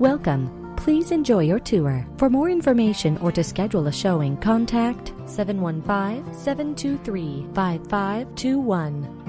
Welcome. Please enjoy your tour. For more information or to schedule a showing, contact 715 723 5521.